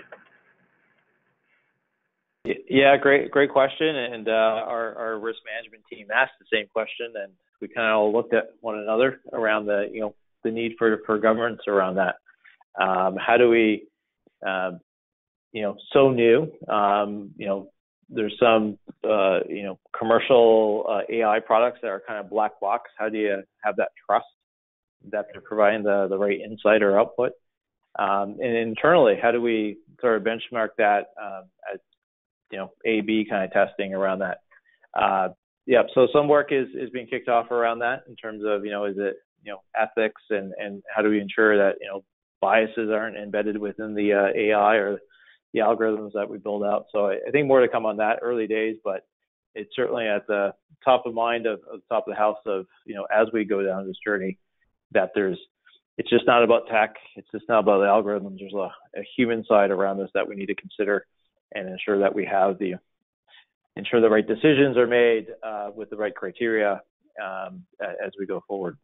Yeah, great, great question. And uh, our, our risk management team asked the same question, and we kind of all looked at one another around the, you know, the need for for governance around that. Um, how do we um, you know so new. Um, you know, there's some uh, you know commercial uh, AI products that are kind of black box. How do you have that trust that they're providing the the right insight or output? Um, and internally, how do we sort of benchmark that um, as you know A/B kind of testing around that? Uh, yeah, so some work is is being kicked off around that in terms of you know is it you know ethics and and how do we ensure that you know biases aren't embedded within the uh, AI or the algorithms that we build out. So I, I, think more to come on that early days, but it's certainly at the top of mind of, of the top of the house of, you know, as we go down this journey, that there's, it's just not about tech. It's just not about the algorithms. There's a, a human side around this that we need to consider and ensure that we have the, ensure the right decisions are made uh, with the right criteria um, as we go forward.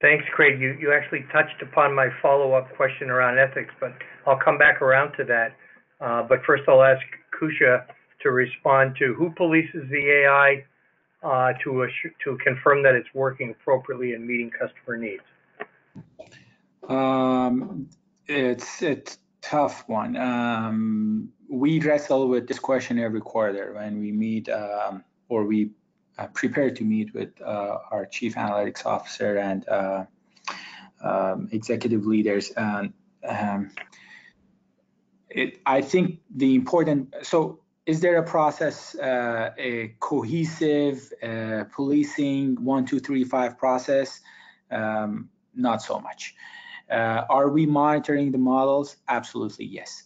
Thanks, Craig. You, you actually touched upon my follow-up question around ethics, but I'll come back around to that. Uh, but first, I'll ask Kusha to respond to who polices the AI uh, to to confirm that it's working appropriately and meeting customer needs. Um, it's it's tough one. Um, we wrestle with this question every quarter when we meet um, or we uh, prepared to meet with uh, our chief analytics officer and uh, um, executive leaders. And um, it, I think the important, so is there a process, uh, a cohesive uh, policing one, two, three, five process? Um, not so much. Uh, are we monitoring the models? Absolutely, yes.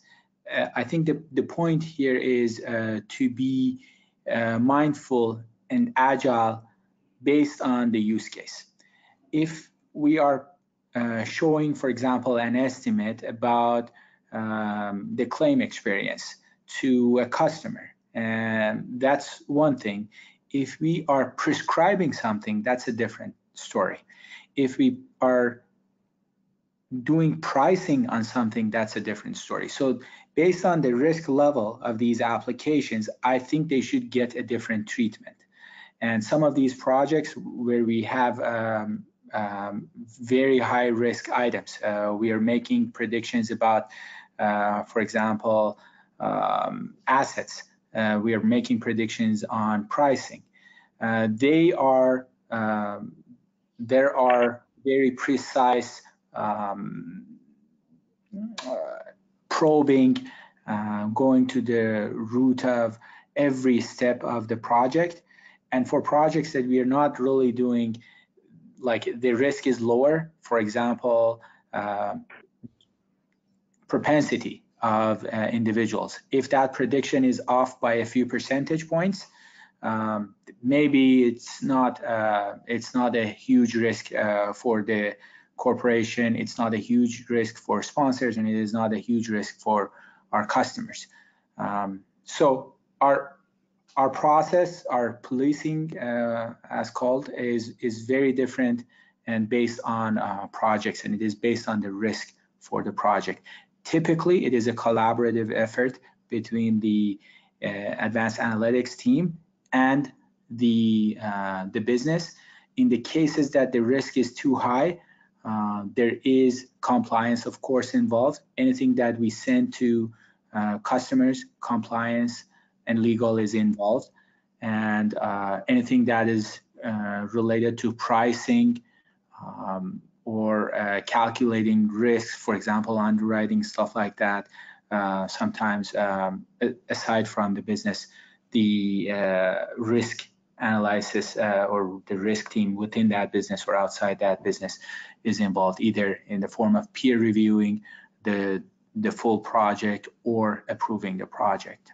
Uh, I think the, the point here is uh, to be uh, mindful and agile based on the use case. If we are showing, for example, an estimate about um, the claim experience to a customer. And that's one thing. If we are prescribing something, that's a different story. If we are doing pricing on something, that's a different story. So based on the risk level of these applications, I think they should get a different treatment. And some of these projects where we have um, um, very high risk items, uh, we are making predictions about uh, for example, um, assets. Uh, we are making predictions on pricing. Uh, they are um, there are very precise um, probing, going to the root of every step of the project. And for projects that we are not really doing, like the risk is lower, for example, uh, propensity of uh, individuals. If that prediction is off by a few percentage points, um, maybe it's not uh, it's not a huge risk uh, for the corporation. It's not a huge risk for sponsors, and it is not a huge risk for our customers. Um, so our our process, our policing, uh, as called, is is very different and based on uh, projects, and it is based on the risk for the project. Typically, it is a collaborative effort between the uh, advanced analytics team and the, uh, the business. In the cases that the risk is too high, uh, there is compliance, of course, involved. Anything that we send to uh, customers, compliance and legal is involved. And uh, anything that is uh, related to pricing, um, or uh, calculating risks, for example, underwriting, stuff like that. Uh, sometimes, um, aside from the business, the uh, risk analysis uh, or the risk team within that business or outside that business is involved, either in the form of peer reviewing the the full project or approving the project.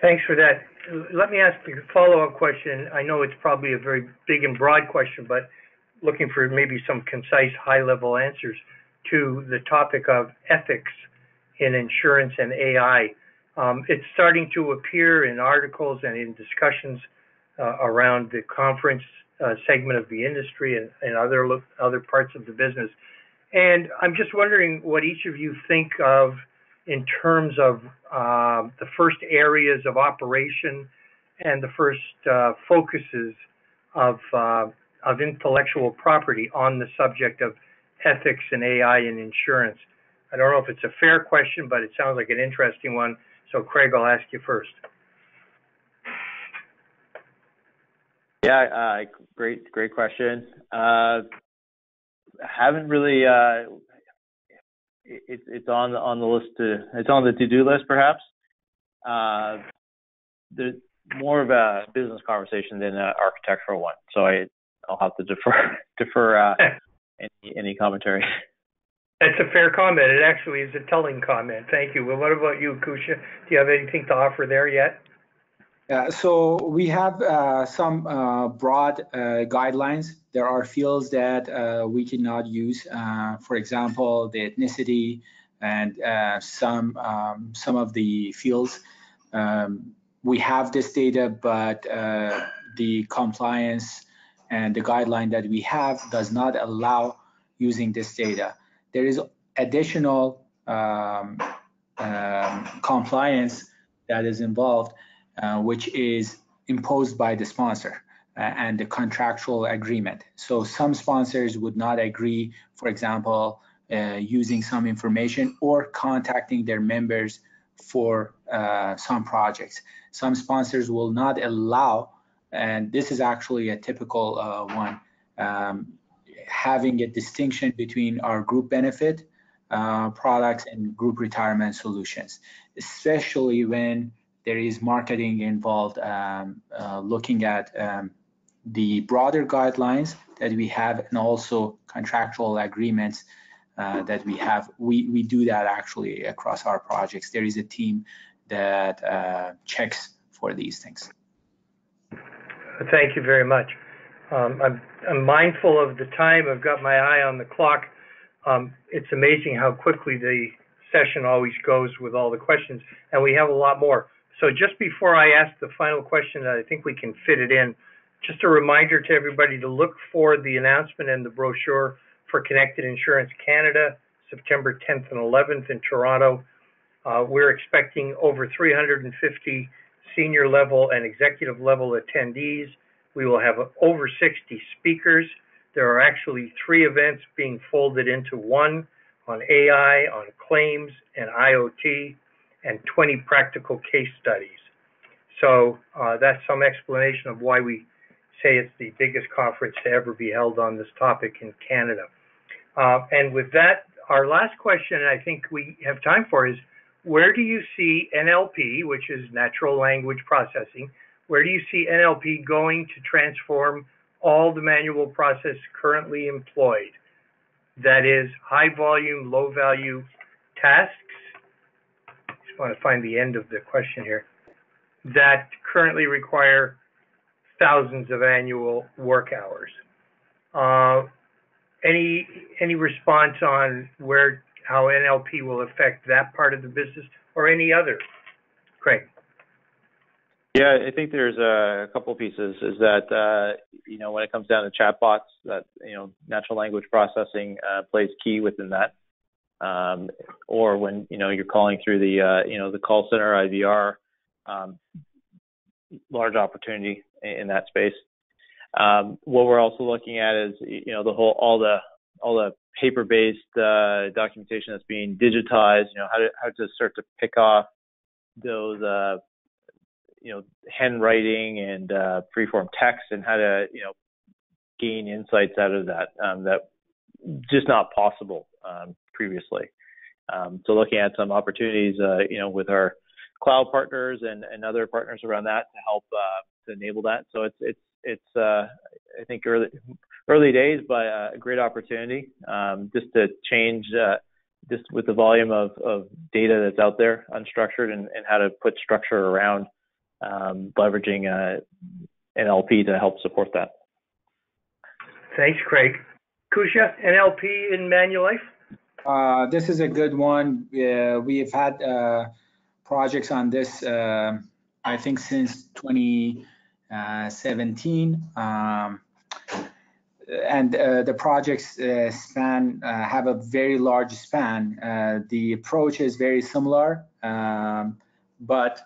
Thanks for that let me ask a follow-up question. I know it's probably a very big and broad question, but looking for maybe some concise, high-level answers to the topic of ethics in insurance and AI. Um, it's starting to appear in articles and in discussions uh, around the conference uh, segment of the industry and, and other other parts of the business. And I'm just wondering what each of you think of in terms of uh, the first areas of operation and the first uh, focuses of uh, of intellectual property on the subject of ethics and AI and insurance. I don't know if it's a fair question, but it sounds like an interesting one. So, Craig, I'll ask you first. Yeah, uh, great, great question. Uh, haven't really uh, it's it's on the on the list to it's on the to do list perhaps. Uh, the more of a business conversation than an architectural one. So I I'll have to defer defer uh, any any commentary. That's a fair comment. It actually is a telling comment. Thank you. Well, what about you, Kusha? Do you have anything to offer there yet? Yeah, so we have uh, some uh, broad uh, guidelines. There are fields that uh, we cannot use. Uh, for example, the ethnicity and uh, some um, some of the fields. Um, we have this data, but the compliance and the guideline that we have does not allow using this data. There is additional um, um compliance that is involved uh, which is imposed by the sponsor uh, and the contractual agreement. So some sponsors would not agree, for example, uh, using some information or contacting their members for uh, some projects. Some sponsors will not allow, and this is actually a typical uh, one, um, having a distinction between our group benefit uh, products and group retirement solutions, especially when there is marketing involved, um, uh, looking at um, the broader guidelines that we have and also contractual agreements uh, that we have. We, we do that actually across our projects. There is a team that uh, checks for these things. Thank you very much. Um, I'm, I'm, mindful of the time. I've got my eye on the clock. Um, it's amazing how quickly the session always goes with all the questions, and we have a lot more. So just before I ask the final question, I think we can fit it in. Just a reminder to everybody to look for the announcement and the brochure for Connected Insurance Canada, September 10th and 11th in Toronto. Uh, we're expecting over 350 senior level and executive level attendees. We will have over 60 speakers. There are actually three events being folded into one on AI, on claims, and IoT, and 20 practical case studies. So uh, that's some explanation of why we say it's the biggest conference to ever be held on this topic in Canada. Uh, and with that, our last question I think we have time for is where do you see NLP, which is natural language processing, where do you see NLP going to transform all the manual process currently employed? That is high volume, low value tasks. Just want to find the end of the question here. That currently require thousands of annual work hours. Uh, any any response on where how NLP will affect that part of the business or any other? Craig. Yeah, I think there's a couple pieces. Is that uh, you know when it comes down to chatbots, that you know natural language processing uh, plays key within that. Um, or when you know you're calling through the uh, you know the call center IVR, um, large opportunity in that space. Um, what we're also looking at is you know the whole all the all the paper-based uh, documentation that's being digitized. You know how to how to start to pick off those uh, you know handwriting and uh, freeform text and how to you know gain insights out of that um, that just not possible um, previously. Um, so looking at some opportunities, uh, you know, with our cloud partners and, and other partners around that to help uh, to enable that. So it's it's it's uh, I think early early days, but uh, a great opportunity um, just to change uh, just with the volume of, of data that's out there, unstructured, and, and how to put structure around um, leveraging uh, NLP to help support that. Thanks, Craig. Kusha, NLP in Manulife? Uh, this is a good one. Uh, we have had uh, projects on this, uh, I think, since 2017. Um, and uh, the projects uh, span have a very large span. the approach is very similar, um, but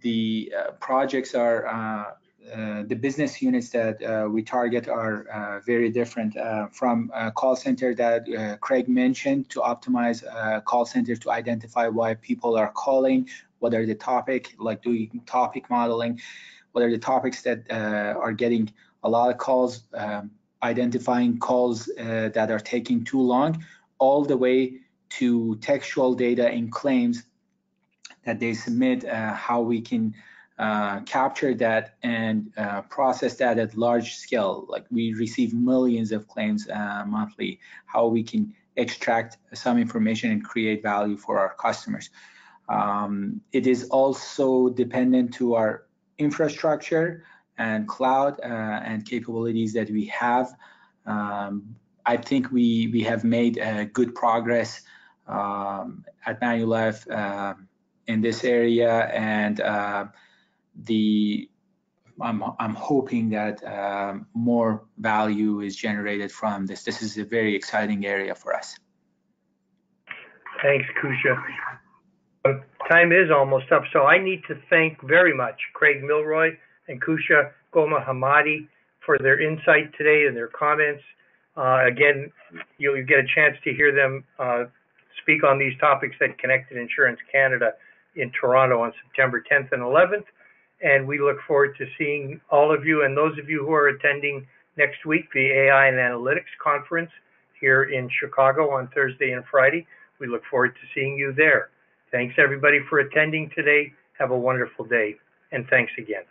the projects are uh, the business units that uh, we target are uh, very different uh, from call center that uh, Craig mentioned to optimize call center to identify why people are calling, what are the topic, like doing topic modeling, what are the topics that are getting a lot of calls, um, identifying calls that are taking too long, all the way to textual data in claims that they submit, how we can uh, capture that and uh, process that at large scale. Like we receive millions of claims uh, monthly, how we can extract some information and create value for our customers. Um, it is also dependent to our infrastructure and cloud uh, and capabilities that we have. Um, I think we we have made uh, good progress um, at Manulife uh, in this area and the I'm, I'm hoping that um, more value is generated from this. This is a very exciting area for us. Thanks, Kusha. Um, time is almost up, so I need to thank very much Craig Milroy and Kusha Golmohammadi for their insight today and their comments. Uh, again, you'll get a chance to hear them uh, speak on these topics at Connected Insurance Canada in Toronto on September 10th and 11th and we look forward to seeing all of you and those of you who are attending next week, the AI and Analytics Conference here in Chicago on Thursday and Friday. We look forward to seeing you there. Thanks everybody for attending today. Have a wonderful day, and thanks again.